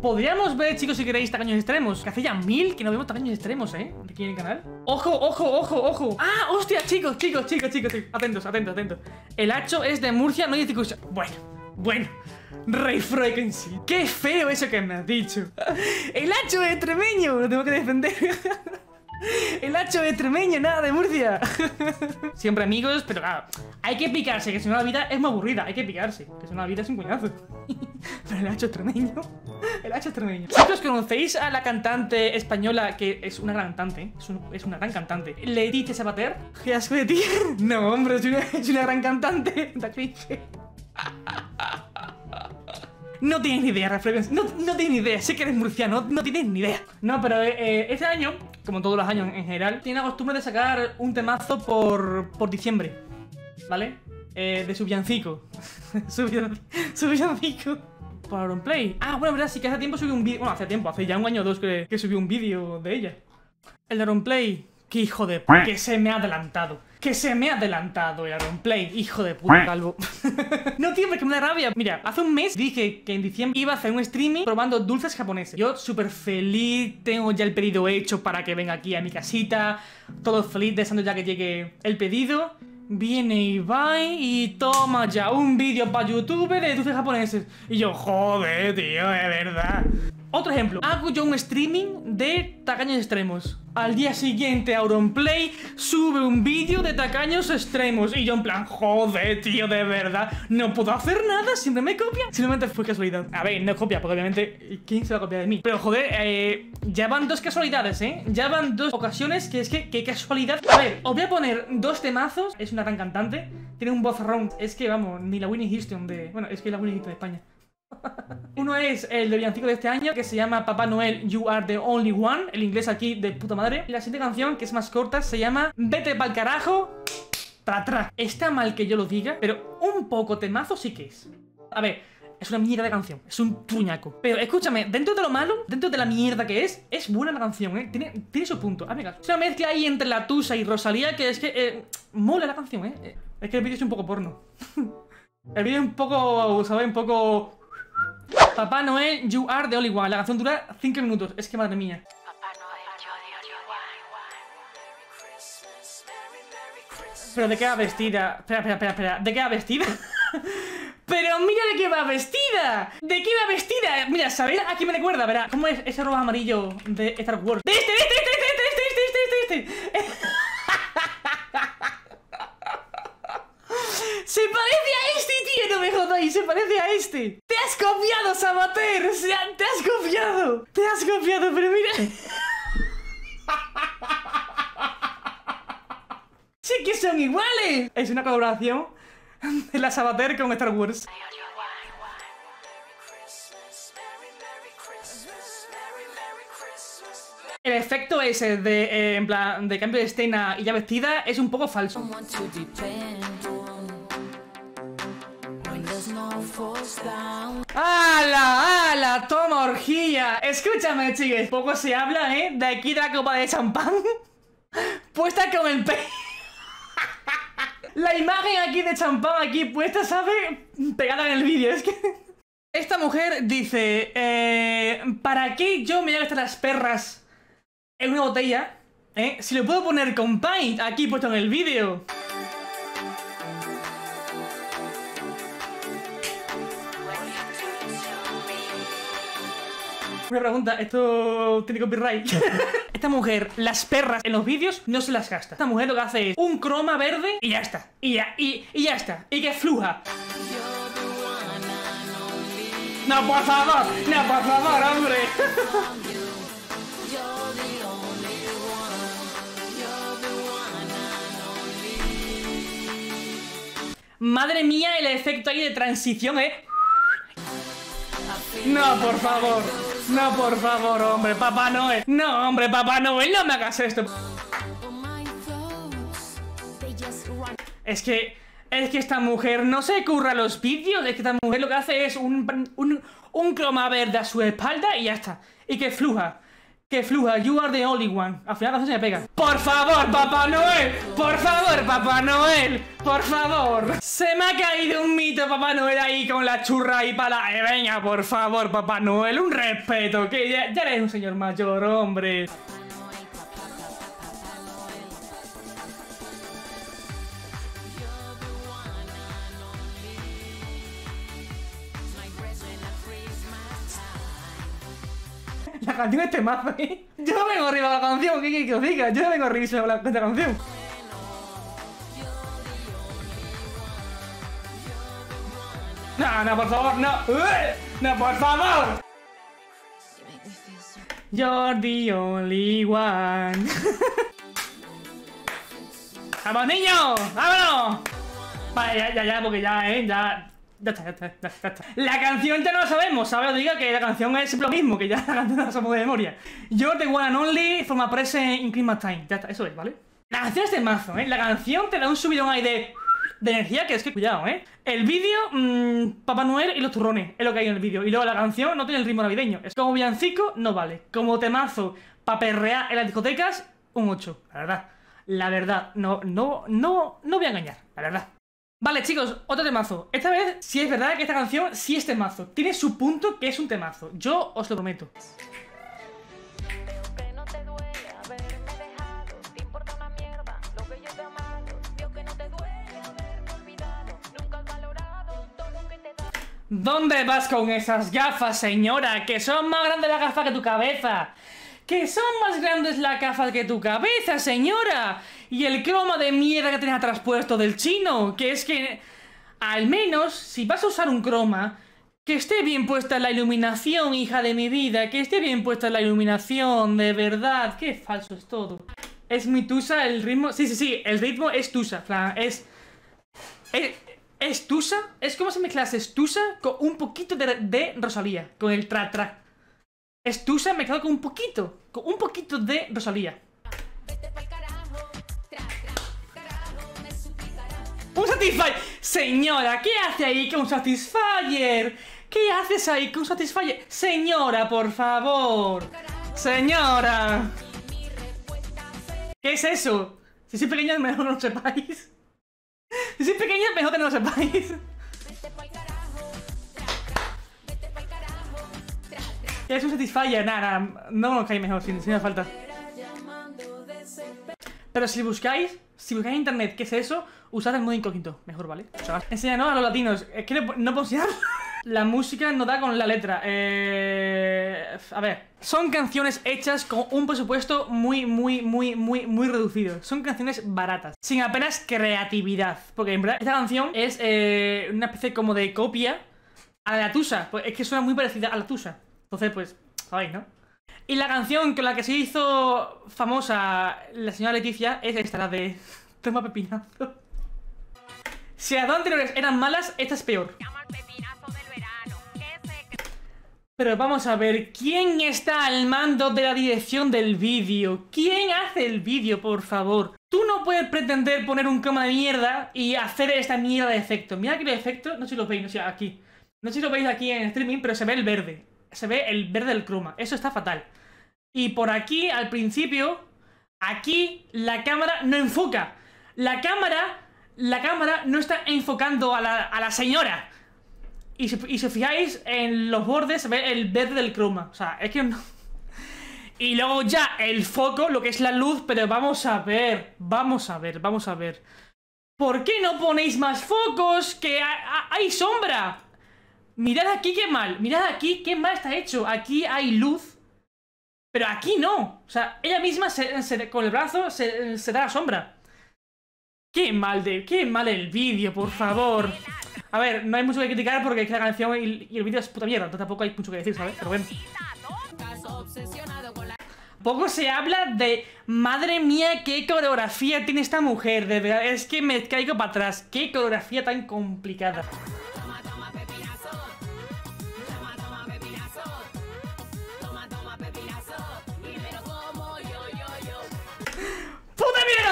Podríamos ver, chicos, si queréis, tacaños extremos Que hace ya mil que no vemos tacaños extremos, ¿eh? Aquí en el canal Ojo, ojo, ojo, ojo ¡Ah, hostia, chicos, chicos, chicos, chicos, chicos. Atentos, atentos, atentos. El hacho es de Murcia, no hay circunstancia Bueno, bueno. Rey Frequency Qué feo eso que me has dicho El hacho es tremeño Lo tengo que defender. El hacho es tremeño, nada de Murcia. Siempre amigos, pero claro Hay que picarse, que si no la vida es muy aburrida. Hay que picarse, que si no la vida es un coñazo. Pero el hacho es tremeño El hacho es tremeño Chicos, ¿conocéis a la cantante española Que es una gran cantante, es, un- es una gran cantante Leticia Sabater ¿Qué asco de ti? No, hombre, es una, es una gran cantante Da cringe no tienes ni idea, Refrequency. No, no tienes ni idea. Sé que eres murciano, no tienes ni idea. No, pero eh, eh, este año, como todos los años en general, tiene la costumbre de sacar un temazo por, por diciembre. ¿Vale? Eh, de su villancico. su, villan- su villancico. Por Auronplay. Ah, bueno, verdad, sí que hace tiempo subió un vídeo. Bueno, hace tiempo, hace ya un año o dos que, que subió un vídeo de ella. El Auronplay. Qué hijo de p que se me ha adelantado. Que se me ha adelantado el Auronplay, hijo de puta calvo. no, tío, porque me da rabia. Mira, hace un mes dije que en diciembre iba a hacer un streaming probando dulces japoneses. Yo súper feliz, tengo ya el pedido hecho para que venga aquí a mi casita. Todo feliz, deseando ya que llegue el pedido. Viene Ibai y toma ya un vídeo para YouTube de dulces japoneses. Y yo, joder, tío, de verdad. Otro ejemplo, hago yo un streaming de tacaños extremos. Al día siguiente, Auronplay sube un vídeo de tacaños extremos. Y yo en plan, joder, tío, de verdad. No puedo hacer nada, siempre me copian. Simplemente fue casualidad. A ver, no copia, porque obviamente, ¿quién se va a copiar de mí? Pero joder, eh, ya van dos casualidades, ¿eh? Ya van dos ocasiones que es que, qué casualidad. A ver, os voy a poner dos temazos. Es una gran cantante. Tiene un vozarrón. Es que, vamos, ni la Winnie Houston de... Bueno, es que la Winnie Houston de España. Uno es el de villancico de este año, que se llama Papá Noel, You Are the Only One. El inglés aquí de puta madre. Y la siguiente canción, que es más corta, se llama Vete pa'l carajo. Tra, tra. Está mal que yo lo diga, pero un poco temazo sí que es. A ver, es una mierda de canción, es un puñaco. Pero escúchame, dentro de lo malo, dentro de la mierda que es, es buena la canción, ¿eh? Tiene, tiene su punto. Ah, venga. Es una mezcla ahí entre la Tusa y Rosalía que es que eh, mola la canción, ¿eh? Eh, Es que el vídeo es un poco porno. el vídeo es un poco, ¿sabes? Un poco... Papá Noel, You Are de Only One. La canción dura 5 minutos. Es que madre mía. Papá Noel, yo de Only One. Pero de qué va vestida. Espera, espera, espera, espera. ¿De qué va vestida? Pero mira de qué va vestida. ¿De qué va vestida? Mira, ¿sabéis a quién me recuerda? Verá, ¿cómo es ese rojo amarillo de Star Wars? ¡De este, de este, este, de este, este, este, este! ¡Se parece a este! Tío, no me jodáis, se parece a este. Te has copiado, Sabater, o sea, te has copiado. Te has copiado, pero mira. sí que son iguales. Es una colaboración de la Sabater con Star Wars. El efecto ese de, eh, en plan, de cambio de escena y ya vestida es un poco falso. ¡Hala! ¡Hala! ¡Toma orgía! Escúchame, chicos. Poco se habla, ¿eh? De aquí de la copa de champán. Puesta con el pe... La imagen aquí de champán aquí puesta, ¿sabes? Pegada en el vídeo. Es que... Esta mujer dice... Eh, ¿Para qué yo me voy a gastar las perras en una botella? ¿Eh? Si lo puedo poner con paint aquí puesto en el vídeo. Una pregunta, ¿esto tiene copyright? Esta mujer, las perras en los vídeos no se las gasta. Esta mujer lo que hace es un croma verde y ya está. Y ya, y, y ya está. Y que fluja. No, por favor, no, por favor, hombre. Madre mía, el efecto ahí de transición, ¿eh? No, por favor. No, por favor, hombre, Papá Noel. No, hombre, Papá Noel, no me hagas esto. Es que. Es que esta mujer no se curra los vídeos. Es que esta mujer lo que hace es un, un, un croma verde a su espalda y ya está. Y que fluja. Que fluja, you are the only one. Al final la canción se me pega. Por favor, Papá Noel. Por favor, Papá Noel. Por favor. Se me ha caído un mito, Papá Noel, ahí con la churra y para. Eh, venga, por favor, Papá Noel. Un respeto. Que ya, ya eres un señor mayor, hombre. Canción es temazo, ¿eh? Yo no vengo arriba la canción, ¿qué que os diga? Yo no vengo arriba con la- con esta canción. No, no, por favor, no. ¡Ué! No, por favor. You're the only one. ¡Vamos, niños! ¡Vámonos! Vale, ya, ya, ya, porque ya, ¿eh? Ya... Ya está, ya está, ya está. La canción ya no la sabemos, ¿sabes? Diga que la canción es lo mismo, que ya la canción no la sabemos de memoria. You're the one and only from a present in Christmas time. Ya está, eso es, ¿vale? La canción es de mazo, ¿eh? La canción te da un subidón ahí de... De energía, que es que cuidado, ¿eh? El vídeo, mmm, Papá Noel y los turrones, es lo que hay en el vídeo. Y luego la canción no tiene el ritmo navideño. Es como villancico, no vale. Como temazo, pa' perrear en las discotecas, un 8. La verdad. La verdad, no, no, no, no voy a engañar, la verdad. Vale, chicos, otro temazo. Esta vez sí es verdad que esta canción sí es temazo. Tiene su punto que es un temazo. Yo os lo prometo. ¿Dónde vas con esas gafas, señora? Que son más grandes las gafas que tu cabeza. Que son más grandes las gafas que tu cabeza, señora. Y el croma de mierda que tienes atrás puesto del chino. Que es que... Al menos, si vas a usar un croma... Que esté bien puesta la iluminación, hija de mi vida. Que esté bien puesta la iluminación, de verdad. Qué falso es todo. Es mi tusa el ritmo... Sí, sí, sí. El ritmo es tusa. plan, Es... Es, es Tusa, es como si mezclases Tusa con un poquito de, Rosalía, con el tra tra. Es Tusa mezclado con un poquito, con un poquito de Rosalía. ¡Un Satisfyer! Señora, ¿qué hace ahí con un Satisfyer? ¿Qué haces ahí con un Satisfyer? Señora, por favor. Señora. ¿Qué es eso? Si soy pequeña, mejor que no lo sepáis. Si soy pequeña, mejor que no lo sepáis. ¿Qué es un Satisfyer? Nada, nada, no lo cae mejor, sin, sin falta. Pero si buscáis, si buscáis en internet qué es eso, usad el modo incógnito, mejor, ¿vale? O sea, enséñanos a los latinos. Es que no, puedo enseñar. La música no da con la letra. Eh, a ver, son canciones hechas con un presupuesto muy, muy, muy, muy, muy reducido. Son canciones baratas, sin apenas creatividad. Porque en verdad esta canción es eh, una especie como de copia a la Tusa. Pues es que suena muy parecida a la Tusa. Entonces, pues, sabéis, ¿no? Y la canción con la que se hizo famosa la señora Leticia es esta, la de Toma Pepinazo. Si las dos anteriores eran malas, esta es peor. Pero vamos a ver, ¿quién está al mando de la dirección del vídeo? ¿Quién hace el vídeo, por favor? Tú no puedes pretender poner un croma de mierda y hacer esta mierda de efectos. Mira que los efectos, no sé si lo veis, no sé, aquí. No sé si lo veis aquí en streaming, pero se ve el verde. Se ve el verde del croma. Eso está fatal. Y por aquí, al principio, aquí la cámara no enfoca. La cámara, la cámara no está enfocando a la, a la señora. Y si, y si fijáis, en los bordes se ve el verde del croma. O sea, es que no... Y luego ya el foco, lo que es la luz, pero vamos a ver, vamos a ver, vamos a ver. ¿Por qué no ponéis más focos? Que ha- ha- hay sombra. Mirad aquí qué mal, mirad aquí qué mal está hecho. Aquí hay luz, pero aquí no. O sea, ella misma con el brazo se, da la sombra. Qué mal de, qué mal el vídeo, por favor. A ver, no hay mucho que criticar porque es la canción y, el vídeo es puta mierda, tampoco hay mucho que decir, ¿sabes? Pero bueno. Poco se habla de madre mía, qué coreografía tiene esta mujer, de verdad, es que me caigo para atrás, qué coreografía tan complicada.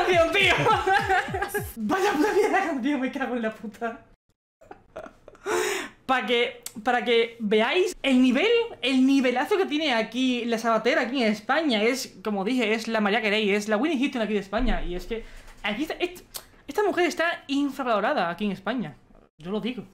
¡Puta mierda canción, tío! Vaya canción, me cago en la puta. para que, para que veáis el nivel, el nivelazo que tiene aquí la sabatera aquí en España. Es, como dije, es la María Carey, es la Winnie Houston aquí de España. Y es que aquí está- est- esta mujer está infravalorada aquí en España. Yo lo digo.